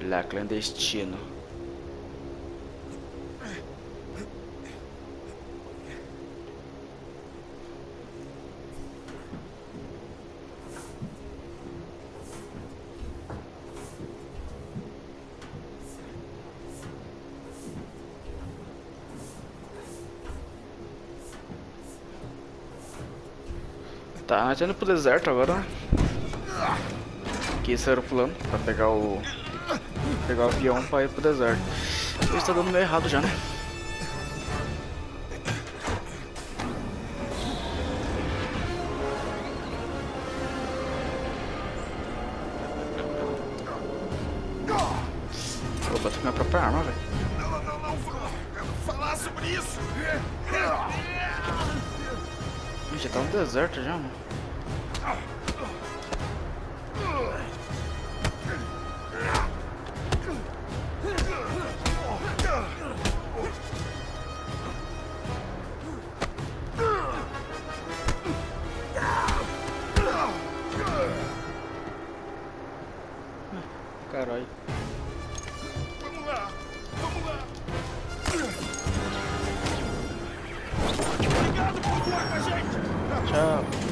Lá, clandestino. Tá, tá indo pro deserto agora, né? Aqui saíram pulando pra pegar o. pegar o avião pra ir pro deserto. Isso tá dando meio errado já, né? Vou bater com minha própria arma, velho. Não, não, não, falar sobre isso. Já tá no deserto já, mano. Caralho. Vamos lá. Vamos lá. Obrigado por voar com a gente. Tchau.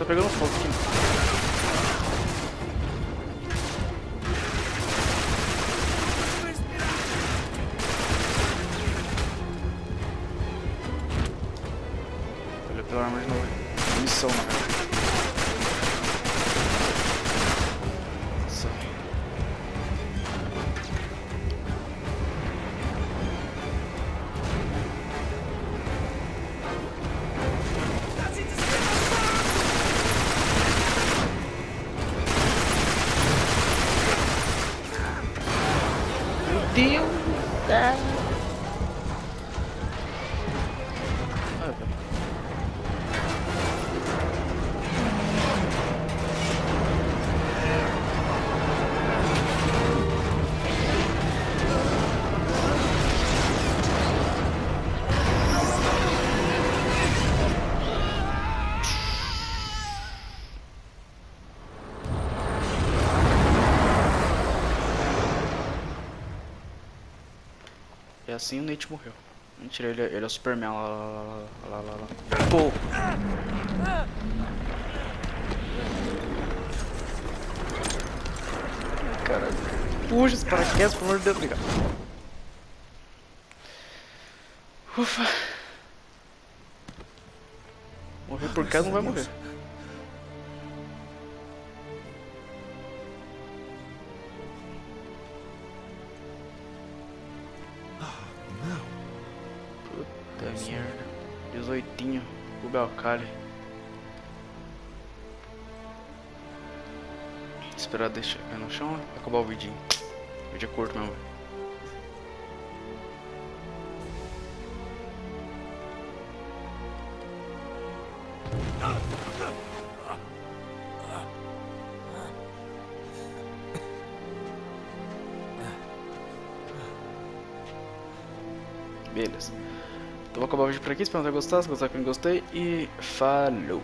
Tá pegando fogo aqui. Olha pela arma de novo. Missão, na Ah. Ah, E assim o Nate morreu. Mentira, ele, ele é o Superman lá, lá, lá, lá, lá. Pô! Caralho. Puxa esse paraquedas, pelo amor de Deus, obrigado. Ufa. Morrer por casa não vai morrer. Puta merda. 18. O Belcali. Esperar deixar no chão e acabar o vidinho. O vídeo é curto mesmo. Beleza. Então vou acabar o vídeo por aqui, espero que tenham gostado, se gostar que eu gostei e falou!